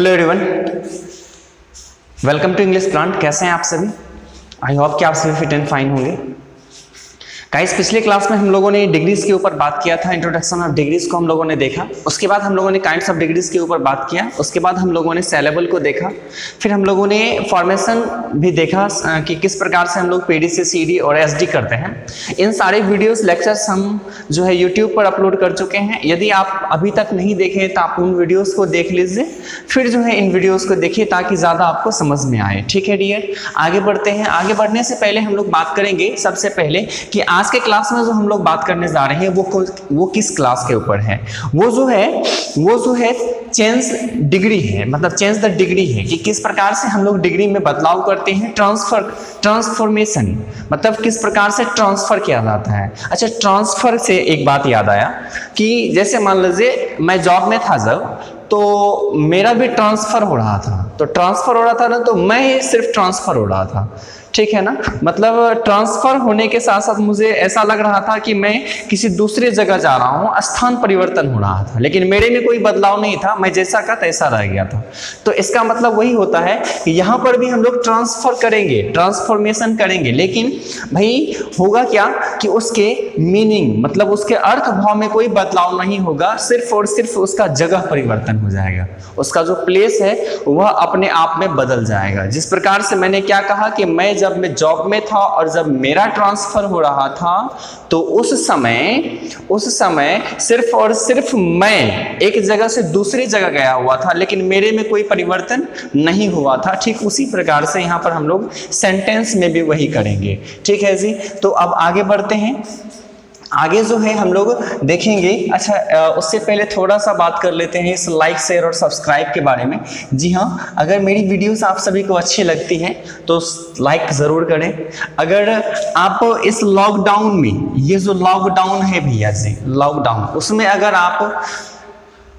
Hello everyone welcome to English plant कैसे हैं आप सभी? आई होप कि आप सभी फिट एंड फाइन होंगे। गाइस पिछले क्लास में हम लोगों ने डिग्रीज के ऊपर बात किया था इंट्रोडक्शन ऑफ़ डिग्रीज को हम लोगों ने देखा। उसके बाद हम लोगों ने काइंड्स ऑफ़ डिग्रीज के ऊपर बात किया। उसके बाद हम लोगों ने सेलेबल को देखा। फिर हम लोगों ने फॉर्मेशन भी देखा कि किस प्रकार से हम लोग पीडी से सीडी और एसडी करते हैं। इन सारे वीडियोज़ लेक्चर्स हम जो है यूट्यूब पर अपलोड कर चुके हैं। यदि आप अभी तक नहीं देखें तो आप उन वीडियोज़ को देख लीजिए। फिर जो है इन वीडियोज़ को देखिए, ताकि ज़्यादा आपको समझ में आए। ठीक है डियर आगे बढ़ते हैं। आगे बढ़ने से पहले हम लोग बात करेंगे, सबसे पहले कि आज के क्लास में जो हम लोग बात करने जा रहे हैं, वो वो किस क्लास के ऊपर है? वो जो है, वो जो है चेंज डिग्री है मतलब चेंज द डिग्री है कि किस प्रकार से हम लोग डिग्री में बदलाव करते हैं ट्रांसफ़र ट्रांसफॉर्मेशन मतलब किस प्रकार से ट्रांसफ़र किया जाता है। अच्छा ट्रांसफ़र से एक बात याद आया कि जैसे मान लीजिए, मैं जॉब में था जब तो मेरा भी ट्रांसफ़र हो रहा था। तो ट्रांसफ़र हो रहा था ना तो मैं सिर्फ़ ट्रांसफ़र हो रहा था। ठीक है ना? मतलब ट्रांसफ़र होने के साथ साथ मुझे ऐसा लग रहा था कि मैं किसी दूसरे जगह जा रहा हूँ, स्थान परिवर्तन हो रहा था, लेकिन मेरे में कोई बदलाव नहीं था, मैं जैसा का तैसा रह गया था। तो इसका मतलब वही होता है कि यहाँ पर भी हम लोग ट्रांसफ़र करेंगे ट्रांसफॉर्मेशन करेंगे, लेकिन भाई, होगा क्या कि उसके मीनिंग मतलब उसके अर्थ भाव में कोई बदलाव नहीं होगा, सिर्फ़ और सिर्फ़ उसका जगह परिवर्तन हो जाएगा। उसका जो प्लेस है, वह अपने आप में बदल जाएगा। जिस प्रकार से मैंने क्या कहा कि मैं जब मैं जॉब में था और जब मेरा ट्रांसफ़र हो रहा था तो उस समय उस समय सिर्फ़ और सिर्फ़ मैं एक जगह से दूसरी जगह गया हुआ था, लेकिन मेरे में कोई परिवर्तन नहीं हुआ था। ठीक उसी प्रकार से यहाँ पर हम लोग सेंटेंस में भी वही करेंगे। ठीक है जी? तो अब आगे बढ़ते हैं। आगे जो है हम लोग देखेंगे। अच्छा उससे पहले थोड़ा सा बात कर लेते हैं इस लाइक शेयर और सब्सक्राइब के बारे में। जी हाँ अगर मेरी वीडियोस आप सभी को अच्छी लगती हैं तो लाइक ज़रूर करें। अगर आप इस लॉकडाउन में, ये जो लॉकडाउन है भैया जी लॉकडाउन उसमें अगर आप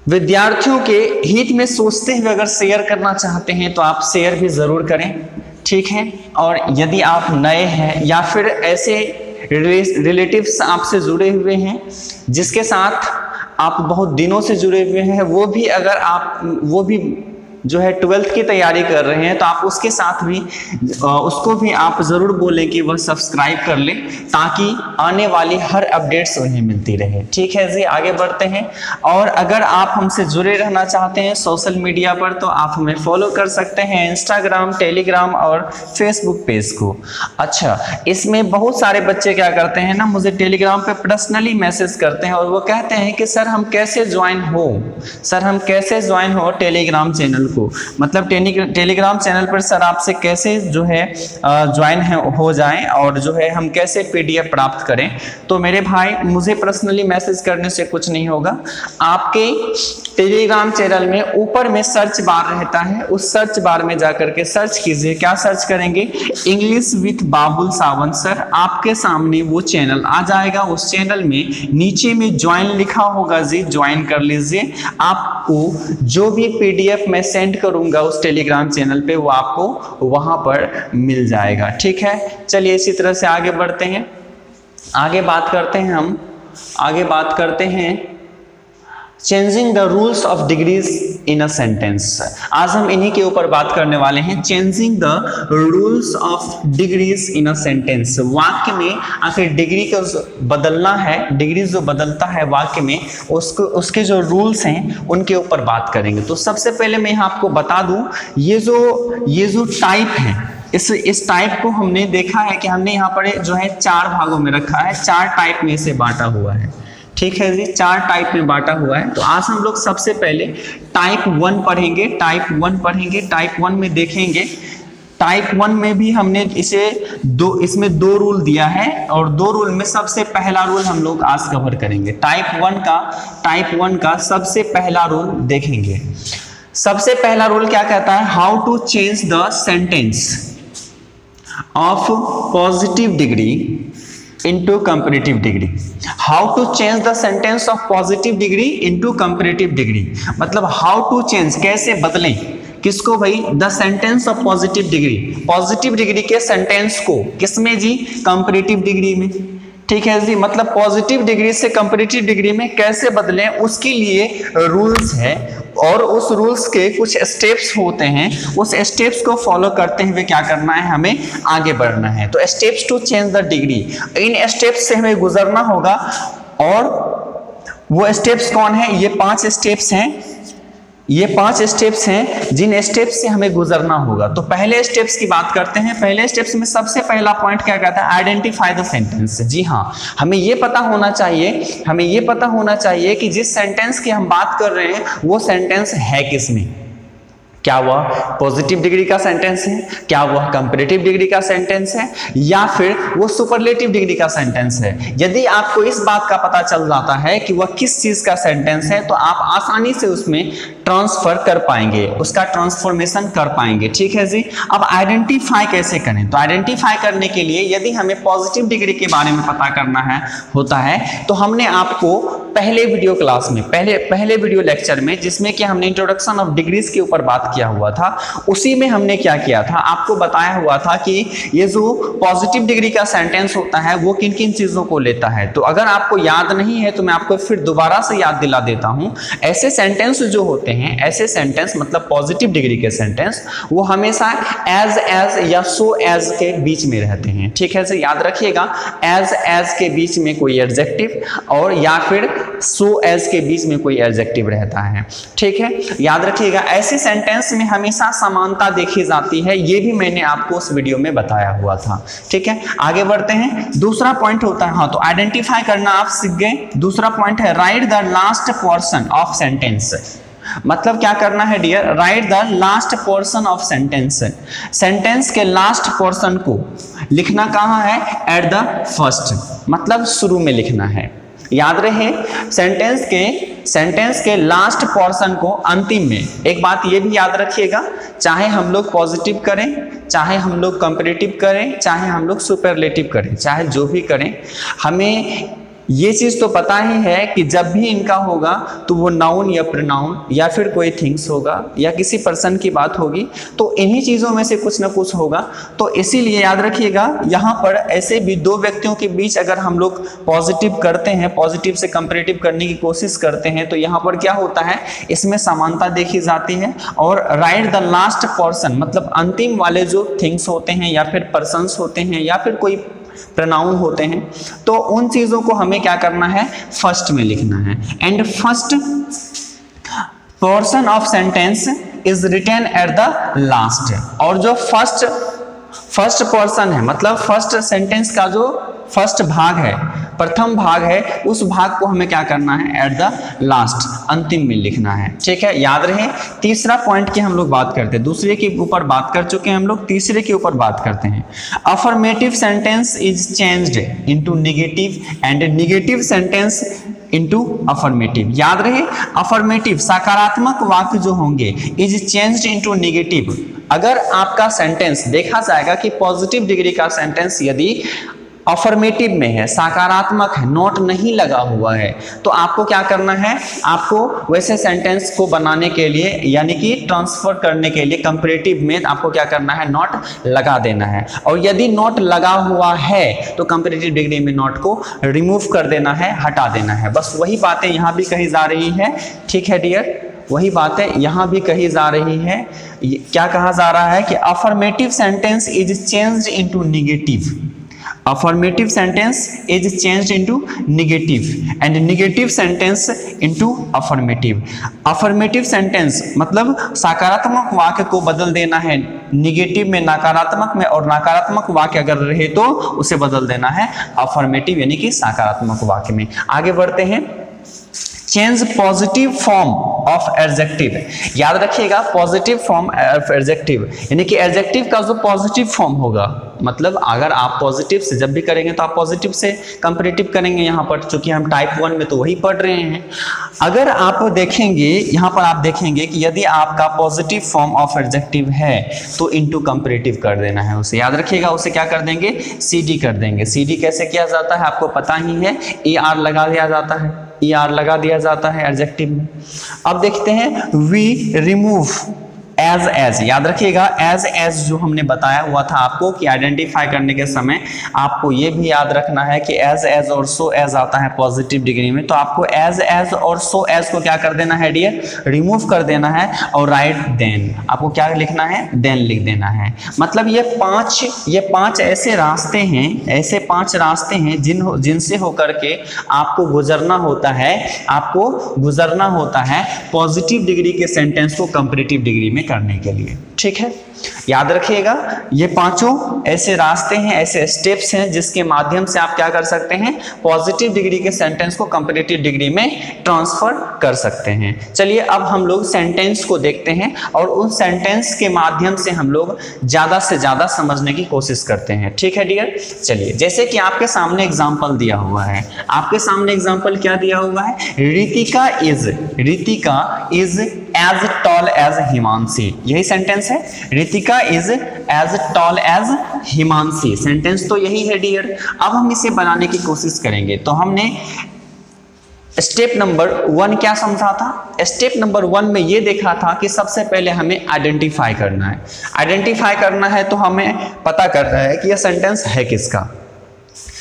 विद्यार्थियों के हित में सोचते हुए अगर शेयर करना चाहते हैं तो आप शेयर भी ज़रूर करें। ठीक है? और यदि आप नए हैं, या फिर ऐसे रिलेटिव्स आपसे जुड़े हुए हैं, जिसके साथ आप बहुत दिनों से जुड़े हुए हैं, वो भी अगर आप, वो भी जो है ट्वेल्थ की तैयारी कर रहे हैं तो आप उसके साथ भी उसको भी आप ज़रूर बोलें कि वह सब्सक्राइब कर लें, ताकि आने वाली हर अपडेट्स उन्हें मिलती रहे। ठीक है जी, आगे बढ़ते हैं। और अगर आप हमसे जुड़े रहना चाहते हैं सोशल मीडिया पर तो आप हमें फॉलो कर सकते हैं इंस्टाग्राम टेलीग्राम और फेसबुक पेज को। अच्छा इसमें बहुत सारे बच्चे क्या करते हैं ना, मुझे टेलीग्राम पर पर्सनली मैसेज करते हैं और वो कहते हैं कि, सर, हम कैसे ज्वाइन हो? सर, हम कैसे ज्वाइन हो टेलीग्राम चैनल को मतलब टेलीग्राम चैनल पर सर आपसे कैसे जो है ज्वाइन हो जाएँ और जो है हम कैसे पीडीएफ प्राप्त करें? तो मेरे भाई, मुझे पर्सनली मैसेज करने से कुछ नहीं होगा। आपके टेलीग्राम चैनल में ऊपर में सर्च बार रहता है, उस सर्च बार में जाकर के सर्च कीजिए। क्या सर्च करेंगे? English with Babul Sawant sir आपके सामने वो चैनल आ जाएगा। उस चैनल में नीचे में ज्वाइन लिखा होगा जी ज्वाइन कर लीजिए। आपको जो भी पीडीएफ मैं करूँगा उस टेलीग्राम चैनल पे, वो आपको वहाँ पर मिल जाएगा। ठीक है? चलिए इसी तरह से आगे बढ़ते हैं। आगे बात करते हैं हम। आगे बात करते हैं changing the rules of degrees in a sentence आज हम इन्हीं के ऊपर बात करने वाले हैं changing the rules of degrees in a sentence वाक्य में आखिर डिग्री को बदलना है डिग्री जो बदलता है वाक्य में, उसको, उसके जो रूल्स हैं, उनके ऊपर बात करेंगे। तो सबसे पहले मैं यहाँ आपको बता दूँ, ये जो ये जो टाइप है, इस इस टाइप को हमने देखा है कि हमने यहाँ पर जो है चार भागों में रखा है, चार टाइप में इसे बांटा हुआ है। ठीक है जी, चार टाइप में बांटा हुआ है। तो आज हम लोग सबसे पहले टाइप वन पढ़ेंगे टाइप वन पढ़ेंगे टाइप वन में देखेंगे। टाइप वन में भी हमने इसे दो, इसमें दो रूल दिया है और दो रूल में सबसे पहला रूल हम लोग आज कवर करेंगे। टाइप वन का टाइप वन का सबसे पहला रूल देखेंगे। सबसे पहला रूल क्या कहता है? How to change the sentence of positive degree into comparative degree. How to change the sentence of positive degree into comparative degree? मतलब how to change, कैसे बदलें? किसको भाई? The sentence of positive degree positive degree के sentence को किसमें जी? Comparative degree में। ठीक है जी? मतलब पॉजिटिव डिग्री से कंपेरेटिव डिग्री में कैसे बदलें? उसके लिए रूल्स है। और उस रूल्स के कुछ स्टेप्स होते हैं, उस स्टेप्स को फॉलो करते हुए क्या करना है हमें आगे बढ़ना है। तो steps to change the degree in steps से हमें गुजरना होगा और वो स्टेप्स कौन है? ये पाँच स्टेप्स हैं ये पाँच स्टेप्स हैं, जिन स्टेप्स से हमें गुजरना होगा। तो पहले स्टेप्स की बात करते हैं। पहले स्टेप्स में सबसे पहला पॉइंट क्या कहता है? आइडेंटिफाई द सेंटेंस जी हाँ हमें ये पता होना चाहिए, हमें ये पता होना चाहिए कि जिस सेंटेंस की हम बात कर रहे हैं, वो सेंटेंस है किसमें? क्या वह पॉजिटिव डिग्री का सेंटेंस है? क्या वह कंपेरेटिव डिग्री का सेंटेंस है? या फिर वो सुपरलेटिव डिग्री का सेंटेंस है? यदि आपको इस बात का पता चल जाता है कि वह किस चीज़ का सेंटेंस है तो आप आसानी से उसमें ट्रांसफ़र कर पाएँगे, उसका ट्रांसफॉर्मेशन कर पाएँगे। ठीक है जी? अब आइडेंटिफाई कैसे करें? तो आइडेंटिफाई करने के लिए यदि हमें पॉजिटिव डिग्री के बारे में पता करना है, होता है तो हमने आपको पहले वीडियो क्लास में, पहले पहले वीडियो लेक्चर में जिसमें कि हमने इंट्रोडक्शन ऑफ़ डिग्रीज के ऊपर बात किया हुआ था, उसी में हमने क्या किया था? आपको बताया हुआ था कि ये जो पॉजिटिव डिग्री का सेंटेंस होता है, वो किन किन चीज़ों को लेता है? तो अगर आपको याद नहीं है तो मैं आपको फिर दोबारा से याद दिला देता हूँ। ऐसे सेंटेंस जो होते ऐसे सेंटेंस मतलब पॉजिटिव डिग्री के सेंटेंस वो हमेशा एज एज या सो एज के बीच में रहते हैं। ठीक है याद रखिएगा एज एज के बीच में कोई एडजेक्टिव और या फिर सो एज के बीच में कोई एडजेक्टिव रहता है। ठीक है, याद रखिएगा, ऐसे सेंटेंस में हमेशा समानता देखी जाती है, ये भी मैंने आपको उस वीडियो में बताया हुआ था। ठीक है, आगे बढ़ते हैं, दूसरा पॉइंट होता है हाँ तो आइडेंटिफाई करना आप सीख गए। दूसरा पॉइंट है right the last portion of sentence मतलब क्या करना है dear right the last portion of sentence sentence के लास्ट पोर्शन को लिखना कहाँ है? एट द फ़र्स्ट मतलब शुरू में लिखना है। याद रहे सेंटेंस के सेंटेंस के लास्ट पोर्शन को अंतिम में। एक बात ये भी याद रखिएगा, चाहे हम लोग पॉजिटिव करें, चाहे हम लोग कंपेरेटिव करें, चाहे हम लोग सुपरलेटिव करें, चाहे जो भी करें, हमें ये चीज़ तो पता ही है कि जब भी इनका होगा तो वो नाउन या प्रनाउन या फिर कोई थिंग्स होगा या किसी पर्सन की बात होगी तो इन्हीं चीज़ों में से कुछ ना कुछ होगा। तो इसीलिए याद रखिएगा, यहाँ पर ऐसे भी दो व्यक्तियों के बीच अगर हम लोग पॉजिटिव करते हैं पॉजिटिव से कंपेरेटिव करने की कोशिश करते हैं तो यहाँ पर क्या होता है, इसमें समानता देखी जाती है और राइट द लास्ट पर्सन मतलब अंतिम वाले जो थिंग्स होते हैं या फिर पर्सन होते हैं या फिर कोई प्रनाउन होते हैं तो उन चीज़ों को हमें क्या करना है? फ़र्स्ट में लिखना है। And first portion of sentence is written at the last और जो फ़र्स्ट फ़र्स्ट पर्सन है मतलब फ़र्स्ट सेंटेंस का जो फ़र्स्ट भाग है, प्रथम भाग है, उस भाग को हमें क्या करना है? एट द लास्ट अंतिम में लिखना है। ठीक है? याद रहे? तीसरा पॉइंट की हम लोग बात करते हैं। दूसरे के ऊपर बात कर चुके हैं हम लोग, तीसरे के ऊपर बात करते हैं। Affirmative sentence is changed into negative and negative sentence into affirmative याद रहे? अफर्मेटिव सकारात्मक वाक्य जो होंगे इज़ चेंज्ड इनटू निगेटिव अगर आपका सेंटेंस देखा जाएगा कि पॉजिटिव डिग्री का सेंटेंस यदि अफर्मेटिव में है, सकारात्मक है, नोट नहीं लगा हुआ है। तो आपको क्या करना है? आपको वैसे सेंटेंस को बनाने के लिए, यानी कि ट्रांसफ़र करने के लिए कंपेरेटिव में आपको क्या करना है? नोट लगा देना है। और यदि नोट लगा हुआ है तो कंपेरेटिव डिग्री में नोट को रिमूव कर देना है, हटा देना है। बस वही बातें यहाँ भी कही जा रही है। ठीक है डियर वही बातें यहाँ भी कही जा रही है। क्या कहा जा रहा है कि affirmative sentence is changed into negative affirmative sentence is change into negative and negative sentence into affirmative affirmative sentence मतलब सकारात्मक वाक्य को बदल देना है। निगेटिव में, नकारात्मक में और नकारात्मक वाक्य अगर रहे तो उसे बदल देना है। अफॉर्मेटिव यानी कि सकारात्मक वाक्य में। आगे बढ़ते हैं। Change positive form of adjective याद रखिएगा पॉजिटिव फॉर्म ऑफ़ एडजेक्टिव यानी कि एडजेक्टिव का जो पॉजिटिव फॉर्म होगा मतलब अगर आप पॉजिटिव से जब भी करेंगे तो आप पॉजिटिव से कंपेरेटिव करेंगे यहाँ पर, चूँकि हम टाइप वन में तो वही पढ़ रहे हैं। अगर आप देखेंगे, यहाँ पर आप देखेंगे कि यदि आपका पॉजिटिव फॉर्म ऑफ़ एडजेक्टिव है तो इनटू कंपेरेटिव कर देना है उसे। याद रखिएगा, उसे क्या कर देंगे? सीडी कर देंगे। सीडी कैसे किया जाता है? आपको पता ही है। ए आर लगा दिया जाता है। ई आर लगा दिया जाता है एडजेक्टिव में। अब देखते हैं वी रिमूव एज एज याद रखिएगा एज एज जो हमने बताया हुआ था आपको कि आइडेंटिफाई करने के समय आपको ये भी याद रखना है कि एज एज और सो एज आता है पॉजिटिव डिग्री में तो आपको एज एज और सो एज को क्या कर देना है डियर रिमूव कर देना है और राइट देन आपको क्या लिखना है? देन लिख देना है। मतलब ये पाँच ये पाँच ऐसे रास्ते हैं, ऐसे पाँच रास्ते हैं जिन जिनसे होकर के आपको गुजरना होता है, आपको गुजरना होता है पॉजिटिव डिग्री के सेंटेंस को कंपेरेटिव डिग्री में करने के लिए। ठीक है? याद रखिएगा, ये पाँचों ऐसे रास्ते हैं, ऐसे स्टेप्स हैं जिसके माध्यम से आप क्या कर सकते हैं पॉजिटिव डिग्री के सेंटेंस को कंपेरेटिव डिग्री में ट्रांसफ़र कर सकते हैं। चलिए अब हम लोग सेंटेंस को देखते हैं और उन सेंटेंस के माध्यम से हम लोग ज़्यादा से ज़्यादा समझने की कोशिश करते हैं। ठीक है डियर चलिए, जैसे कि आपके सामने एग्ज़ाम्पल दिया हुआ है। आपके सामने एग्ज़ाम्पल क्या दिया हुआ है? Ritika is Ritika is as tall as Himanshi. यही सेंटेंस है। Ritika is as tall as Himanshi sentence तो यही है डियर अब हम इसे बनाने की कोशिश करेंगे। तो हमने स्टेप नंबर वन क्या समझा था? स्टेप नंबर वन में ये देखा था कि सबसे पहले हमें आइडेंटिफाई करना है। आइडेंटिफाई करना है तो हमें पता करना है कि यह सेंटेंस है किसका।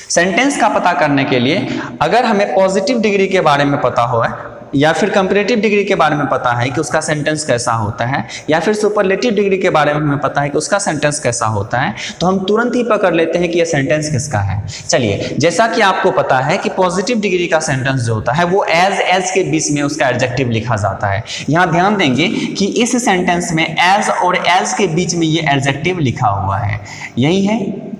सेंटेंस का पता करने के लिए अगर हमें पॉजिटिव डिग्री के बारे में पता हो है या फिर कंपेरेटिव डिग्री के बारे में पता है कि उसका सेंटेंस कैसा होता है, या फिर सुपरलेटिव डिग्री के बारे में हमें पता है कि उसका सेंटेंस कैसा होता है तो हम तुरंत ही पकड़ लेते हैं कि यह सेंटेंस किसका है। चलिए, जैसा कि आपको पता है कि पॉजिटिव डिग्री का सेंटेंस जो होता है, वो एज एज के बीच में उसका एडजेक्टिव लिखा जाता है। यहाँ ध्यान देंगे कि इस सेंटेंस में एज और एज के बीच में ये एडजेक्टिव लिखा हुआ है। यही है।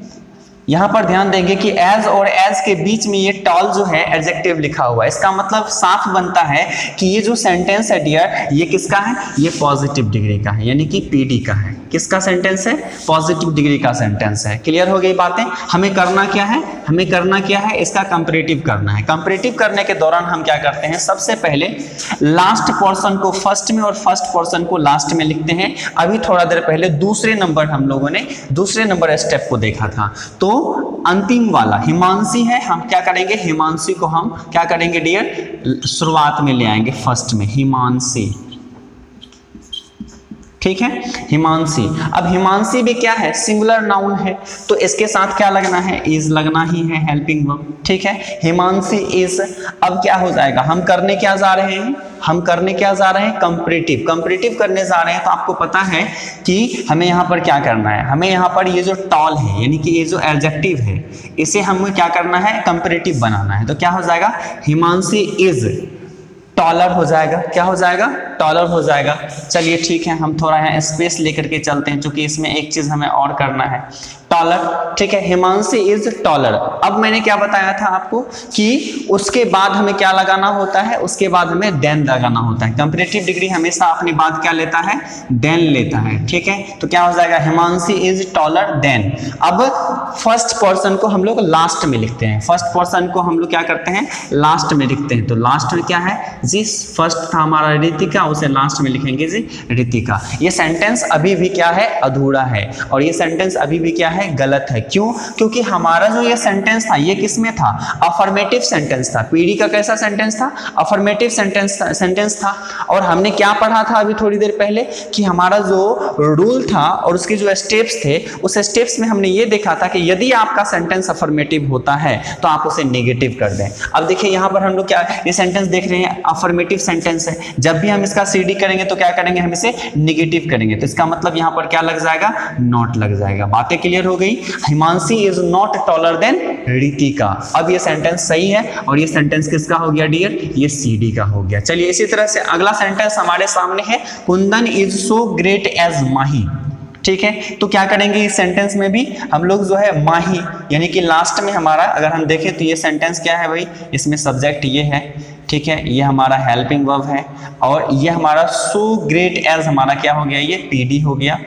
यहाँ पर ध्यान देंगे कि एज और एज के बीच में ये टॉल जो है एडजेक्टिव लिखा हुआ है। इसका मतलब साफ़ बनता है कि ये जो सेंटेंस है डियर ये किसका है? ये पॉजिटिव डिग्री का है, यानी कि पीडी का है। किसका सेंटेंस है? पॉजिटिव डिग्री का सेंटेंस है। क्लियर हो गई बातें? हमें करना क्या है? हमें करना क्या है? इसका कंपेरेटिव करना है। कंपेरेटिव करने के दौरान हम क्या करते हैं? सबसे पहले लास्ट पोर्सन को फ़र्स्ट में और फ़र्स्ट पोर्सन को लास्ट में लिखते हैं। अभी थोड़ा देर पहले दूसरे नंबर हम लोगों ने, दूसरे नंबर स्टेप को देखा था। तो अंतिम वाला, हिमांशी है, हम क्या करेंगे? हिमांशी को हम क्या करेंगे डियर शुरुआत में ले आएँगे फ़र्स्ट में, हिमांशी। ठीक है? हिमांशी। अब हिमांशी भी क्या है? सिंगुलर नाउन है। तो इसके साथ क्या लगना है? इज़ लगना ही है हेल्पिंग वर्ब ठीक है? हिमांशी इज़ अब क्या हो जाएगा? हम करने क्या जा रहे हैं? हम करने क्या जा रहे हैं? कंपरेटिव कंपरेटिव करने जा रहे हैं तो आपको पता है कि हमें यहाँ पर क्या करना है? हमें यहाँ पर ये जो टॉल है, यानी कि ये जो एडजेक्टिव है, इसे हमें क्या करना है? कंपरेटिव बनाना है। तो क्या हो जाएगा? हिमांशी इज़ टॉलर हो जाएगा। क्या हो जाएगा? टॉलर हो जाएगा। चलिए ठीक है, हम थोड़ा यहाँ स्पेस लेकर के चलते हैं क्योंकि इसमें एक चीज़ हमें और करना है। टॉलर ठीक है? हिमांशी इज़ टॉलर अब मैंने क्या बताया था आपको कि उसके बाद हमें क्या लगाना होता है? उसके बाद हमें देन लगाना होता है। कंपेरेटिव डिग्री हमेशा अपनी बात क्या लेता है? देन लेता है, ठीक है? तो क्या हो जाएगा? हिमांशी इज़ टॉलर देन अब फ़र्स्ट पर्सन को हम लोग लास्ट में लिखते हैं। फ़र्स्ट पर्सन को हम लोग क्या करते हैं? लास्ट में लिखते हैं। तो लास्ट में क्या है? जी फ़र्स्ट था हमारा रितिका, उसे लास्ट में लिखेंगे जी रितिका। ये सेंटेंस अभी भी क्या है? अधूरा है। और ये सेंटेंस अभी भी क्या है? है, गलत है। क्यों? क्योंकि हमारा जो ये सेंटेंस था, ये किसमें था? अफर्मेटिव सेंटेंस था। पीडी का कैसा सेंटेंस था? अफर्मेटिव सेंटेंस सेंटेंस था। और हमने क्या पढ़ा था अभी थोड़ी देर पहले? कि हमारा जो रूल था और उसके जो स्टेप्स थे, उस स्टेप्स में हमने ये देखा था कि यदि आपका सेंटेंस अफर्मेटिव होता है तो आप उसे नेगेटिव कर दें। अब देखिए, यहाँ पर हम लोग क्या ये सेंटेंस देख रहे हैं अफर्मेटिव सेंटेंस है। जब भी हम इसका सीडी करेंगे तो क्या करेंगे? हम इसे निगेटिव करेंगे। तो इसका मतलब यहाँ पर क्या लग जाएगा? नॉट लग जाएगा। बातें क्लियर गई। Himanshi is not taller than Ritika अब ये सेंटेंस सही है और ये सेंटेंस किसका हो गया डियर ये सी का हो गया। चलिए इसी तरह से अगला सेंटेंस हमारे सामने है। Kundan is so great as Mahi. ठीक है? तो क्या करेंगे इस सेंटेंस में भी? हम लोग जो है माही, यानी कि लास्ट में हमारा, अगर हम देखें तो ये सेंटेंस क्या है भाई? इसमें सब्जेक्ट ये है। ठीक है? ये हमारा हेल्पिंग वर्ब है। और ये हमारा सो ग्रेट एज हमारा क्या हो गया? ये पीडी हो गया।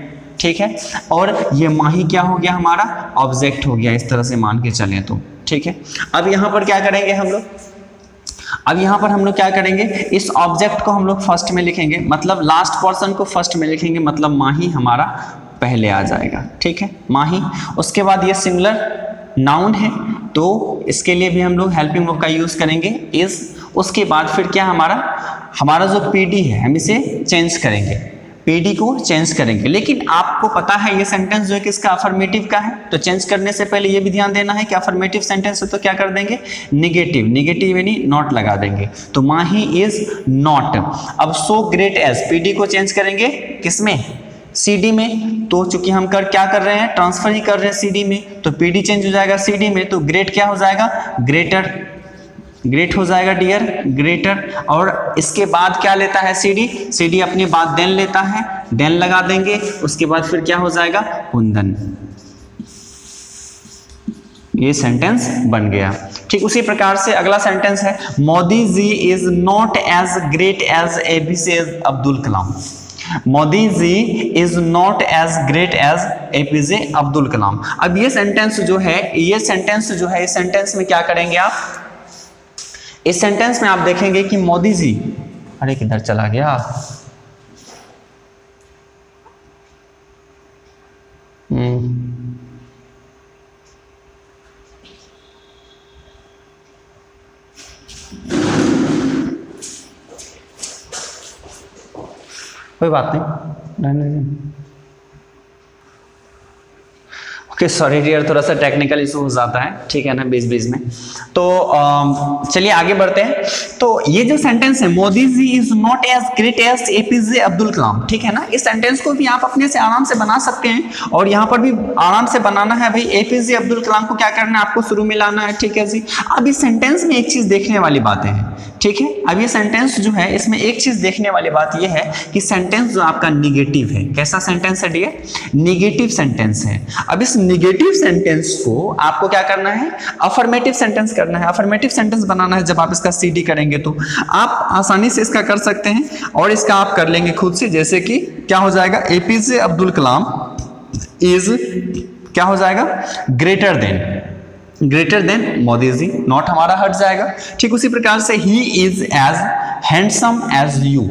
ठीक है? और ये माही क्या हो गया हमारा? ऑब्जेक्ट हो गया, इस तरह से मान के चले तो ठीक है? अब यहाँ पर क्या करेंगे हम लोग? अब यहाँ पर हम लोग क्या करेंगे? इस ऑब्जेक्ट को हम लोग फ़र्स्ट में लिखेंगे मतलब लास्ट पर्सन को फ़र्स्ट में लिखेंगे मतलब माही हमारा पहले आ जाएगा, ठीक है? माही, उसके बाद ये सिमिलर नाउन है तो इसके लिए भी हम लोग हेल्पिंग वर्ब का यूज़ करेंगे इस उसके बाद फिर क्या हमारा? हमारा जो पीडी है, हम इसे चेंज करेंगे। पीडी को चेंज करेंगे। लेकिन आपको पता है ये सेंटेंस जो है किसका अफर्मेटिव का है? तो चेंज करने से पहले ये भी ध्यान देना है कि अफर्मेटिव सेंटेंस है तो क्या कर देंगे? निगेटिव निगेटिव यानी नॉट लगा देंगे। तो माही इज़ नॉट अब सो ग्रेट एज पीडी को चेंज करेंगे किसमें? सीडी में। तो चूँकि हम कर क्या कर रहे हैं? ट्रांसफ़र ही कर रहे हैं सी में। तो पी चेंज हो जाएगा सी में। तो ग्रेट क्या हो जाएगा? ग्रेटर ग्रेट हो जाएगा डियर ग्रेटर और इसके बाद क्या लेता है सीडी सीडी अपनी बात देन लेता है। देन लगा देंगे। उसके बाद फिर क्या हो जाएगा? कुंदन। ये सेंटेंस बन गया। ठीक, उसी प्रकार से अगला सेंटेंस है। Modi ji is not as great as APJ Abdul Kalam Modi ji is not as great as APJ Abdul Kalam अब ये सेंटेंस जो है, ये सेंटेंस जो है, इस सेंटेंस में क्या करेंगे आप? इस सेंटेंस में आप देखेंगे कि मोदी जी, अरे किधर चला गया? हम्म। कोई बात नहीं। ओके सॉरी डियर थोड़ा सा टेक्निकल इशू हो जाता है। ठीक है ना बीच बीच में। तो चलिए आगे बढ़ते हैं। तो ये जो सेंटेंस है, Modi ji is not as great as APJ Abdul Kalam ठीक है ना? इस सेंटेंस को भी आप अपने से आराम से बना सकते हैं और यहाँ पर भी आराम से बनाना है भाई। एपीजे अब्दुल कलाम को क्या करना है? आपको शुरू में लाना है, ठीक है जी। अब इस सेंटेंस में एक चीज़ देखने वाली बातें हैं, ठीक है? अब ये सेंटेंस जो है, इसमें एक चीज़ देखने वाली बात यह है कि सेंटेंस जो आपका निगेटिव है, कैसा सेंटेंस है डियर निगेटिव सेंटेंस है। अब इस निगेटिव सेंटेंस को आपको क्या करना है? अफर्मेटिव सेंटेंस करना है। अफर्मेटिव सेंटेंस बनाना है जब आप इसका सीडी करेंगे। तो आप आसानी से इसका कर सकते हैं और इसका आप कर लेंगे खुद से, जैसे कि क्या हो जाएगा? एपीजे अब्दुल कलाम इज़ क्या हो जाएगा? Greater than greater than Modi ji not हमारा हट जाएगा। ठीक उसी प्रकार से he is as handsome as you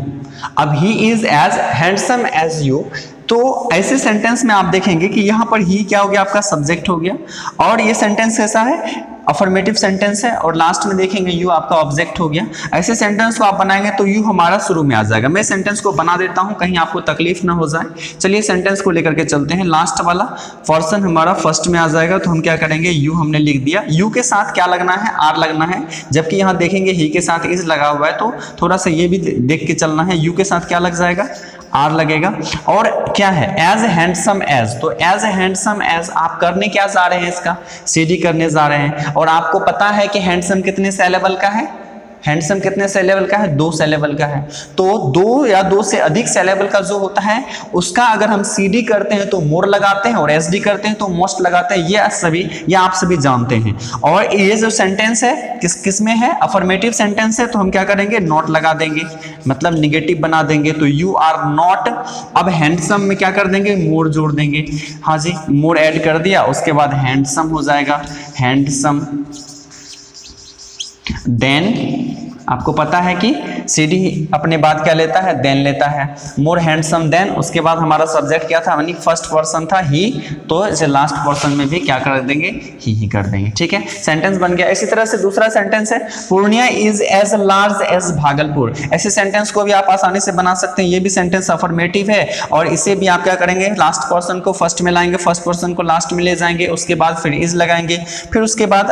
अब he is as handsome as you तो ऐसे सेंटेंस में आप देखेंगे कि यहाँ पर ही क्या हो गया? आपका सब्जेक्ट हो गया। और ये सेंटेंस कैसा है? अफर्मेटिव सेंटेंस है और लास्ट में देखेंगे यू आपका ऑब्जेक्ट हो गया। ऐसे सेंटेंस को आप बनाएँगे तो यू हमारा शुरू में आ जाएगा। मैं सेंटेंस को बना देता हूँ, कहीं आपको तकलीफ़ ना हो जाए। चलिए सेंटेंस को लेकर के चलते हैं। लास्ट वाला पर्सन हमारा फ़र्स्ट में आ जाएगा। तो हम क्या करेंगे? यू हमने लिख दिया। यू के साथ क्या लगना है? आर लगना है। जबकि यहाँ देखेंगे ही के साथ इज़ लगा हुआ है तो थोड़ा सा ये भी देख के चलना है। यू के साथ क्या लग जाएगा? आर लगेगा। और क्या है? एज ए हैंडसम एज तो एज ए हैंडसम एज आप करने क्या जा रहे हैं इसका? सीडी करने जा रहे हैं। और आपको पता है कि हैंडसम कितने सेलेबल का है? हैंडसम कितने सेलेबल का है? दो सेलेबल का है। तो दो या दो से अधिक सेलेबल का जो होता है, उसका अगर हम सीडी करते हैं तो मोर लगाते हैं और एसडी करते हैं तो मोस्ट लगाते हैं। ये सभी, ये आप सभी जानते हैं। और ये जो सेंटेंस है, किस किसमें है? अफर्मेटिव सेंटेंस है तो हम क्या करेंगे? नॉट लगा देंगे। मतलब निगेटिव बना देंगे। तो यू आर नॉट अब हैंडसम में क्या कर देंगे? मोर जोड़ देंगे। हाँ जी मोर ऐड कर दिया। उसके बाद हैंडसम हो जाएगा। हैंडसम देन आपको पता है कि सी डी अपने बाद क्या लेता है? देन लेता है। मोर हैंडसम देन उसके बाद हमारा सब्जेक्ट क्या था? यानी फ़र्स्ट पर्सन था ही तो इसे लास्ट पर्सन में भी क्या कर देंगे? ही ही कर देंगे। ठीक है? सेंटेंस बन गया। इसी तरह से दूसरा सेंटेंस है। Purnia is as large as Bhagalpur. ऐसे सेंटेंस को भी आप आसानी से बना सकते हैं। ये भी सेंटेंस अफर्मेटिव है। और इसे भी आप क्या करेंगे? लास्ट पर्सन को फ़र्स्ट में लाएँगे। फ़र्स्ट पर्सन को लास्ट में ले जाएँगे। उसके बाद फिर इज़ लगाएँगे। फिर उसके बाद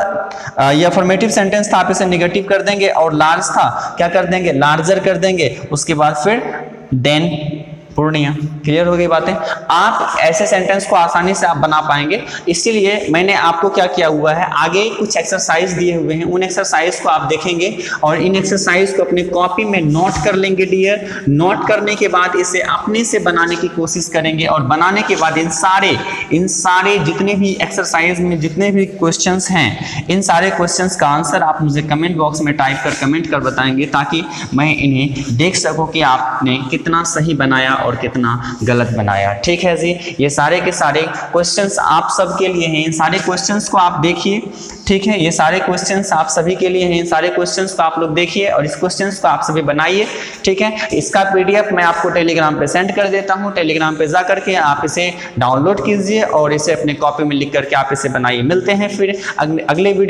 ये अफर्मेटिव सेंटेंस था। आप इसे निगेटिव कर देंगे। और लार्ज था। क्या कर देंगे? लार्जर कर देंगे उसके बाद फिर देन पूर्णिया। क्लियर हो गई बातें? आप ऐसे सेंटेंस को आसानी से आप बना पाएँगे। इसीलिए मैंने आपको क्या किया हुआ है? आगे कुछ एक्सरसाइज दिए हुए हैं। उन एक्सरसाइज को आप देखेंगे और इन एक्सरसाइज को अपने कॉपी में नोट कर लेंगे डियर नोट करने के बाद इसे अपने से बनाने की कोशिश करेंगे और बनाने के बाद इन सारे इन सारे जितने भी एक्सरसाइज में जितने भी क्वेश्चन हैं, इन सारे क्वेश्चन का आंसर आप मुझे कमेंट बॉक्स में टाइप कर कमेंट कर बताएँगे ताकि मैं इन्हें देख सकूँ कि आपने कितना सही बनाया और कितना गलत बनाया। ठीक है जी? ये सारे के सारे क्वेश्चंस आप सबके लिए हैं। इन सारे क्वेश्चंस को आप देखिए। ठीक है? ये सारे क्वेश्चंस आप सभी के लिए हैं। इन सारे क्वेश्चंस को आप लोग देखिए और इस क्वेश्चंस को आप सभी बनाइए। ठीक है? इसका पीडीएफ मैं आपको टेलीग्राम पे सेंड कर देता हूँ। टेलीग्राम पे जा करके आप इसे डाउनलोड कीजिए और इसे अपने कॉपी में लिख करके आप इसे बनाइए। मिलते हैं फिर। अगले वीडियो